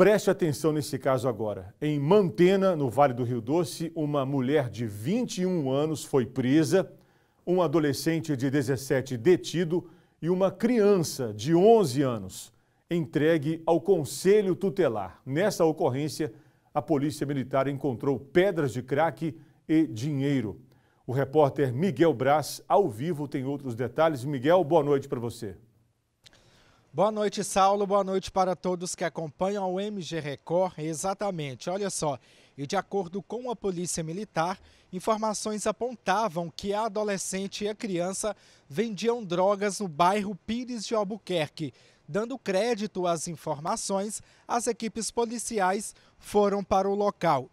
Preste atenção nesse caso agora. Em Mantena, no Vale do Rio Doce, uma mulher de 21 anos foi presa, um adolescente de 17 detido e uma criança de 11 anos entregue ao Conselho Tutelar. Nessa ocorrência, a Polícia Militar encontrou pedras de crack e dinheiro. O repórter Miguel Braz, ao vivo, tem outros detalhes. Miguel, boa noite para você. Boa noite, Saulo. Boa noite para todos que acompanham o MG Record. Exatamente, olha só. E de acordo com a Polícia Militar, informações apontavam que a adolescente e a criança vendiam drogas no bairro Pires de Albuquerque. Dando crédito às informações, as equipes policiais foram para o local.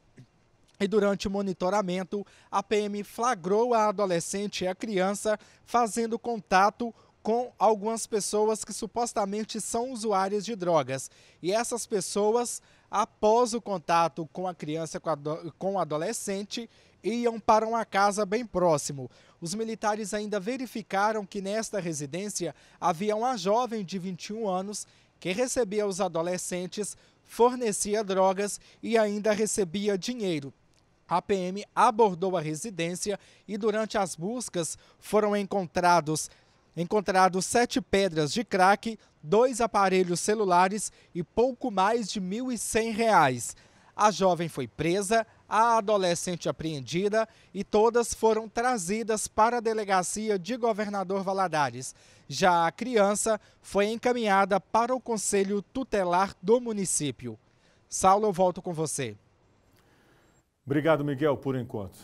E durante o monitoramento, a PM flagrou a adolescente e a criança fazendo contato com algumas pessoas que supostamente são usuárias de drogas. E essas pessoas, após o contato com a criança, com o adolescente, iam para uma casa bem próximo. Os militares ainda verificaram que nesta residência havia uma jovem de 21 anos que recebia os adolescentes, fornecia drogas e ainda recebia dinheiro. A PM abordou a residência e durante as buscas foram encontrados encontrados sete pedras de crack, dois aparelhos celulares e pouco mais de R$ 1.100. A jovem foi presa, a adolescente apreendida e todas foram trazidas para a delegacia de Governador Valadares. Já a criança foi encaminhada para o Conselho Tutelar do município. Saulo, eu volto com você. Obrigado, Miguel, por enquanto.